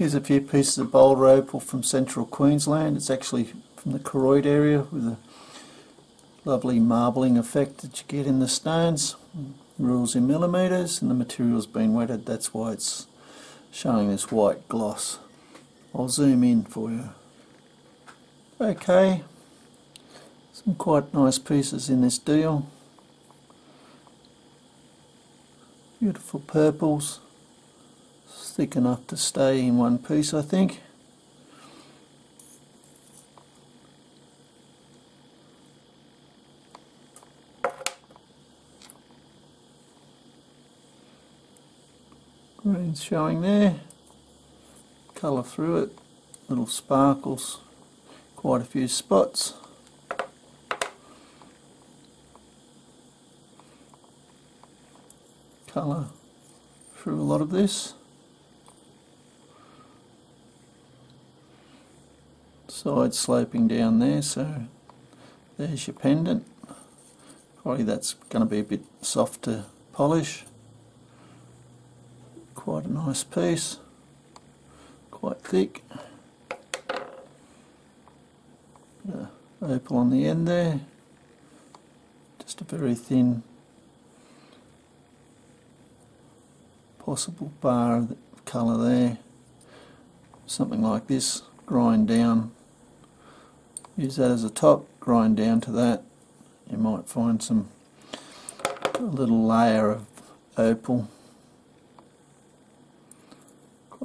Here's a few pieces of boulder opal from central Queensland. It's actually from the Koroit area with a lovely marbling effect that you get in the stones. Rules in millimetres and the material's been wetted, that's why it's showing this white gloss. I'll zoom in for you. Okay, some quite nice pieces in this deal. Beautiful purples. Thick enough to stay in one piece I think. Green's showing there. Colour through it. Little sparkles. Quite a few spots. Colour through a lot of this. Side sloping down there so there's your pendant. Probably that's going to be a bit soft to polish quite a nice piece, quite thick. Opal on the end there, just a very thin possible bar of colour there. Something like this, grind down, use that as a top, grind down to that. You might find some a little layer of opal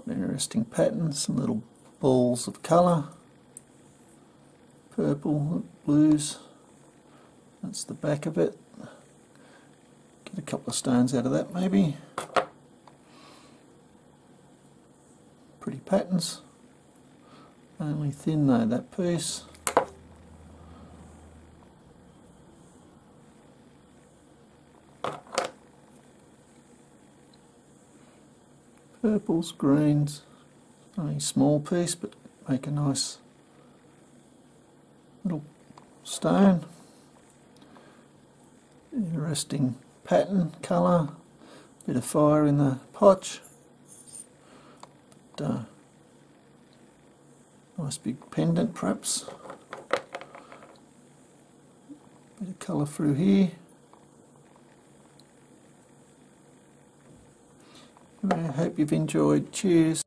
quite interesting pattern, some little balls of colour, purple, blues, that's the back of it. Get a couple of stones out of that maybe. Pretty patterns, only thin though that piece. Purples, greens, a small piece but make a nice little stone. Interesting pattern, colour, bit of fire in the potch. But, uh, nice big pendant perhaps. Bit of colour through here. I hope you've enjoyed. Cheers.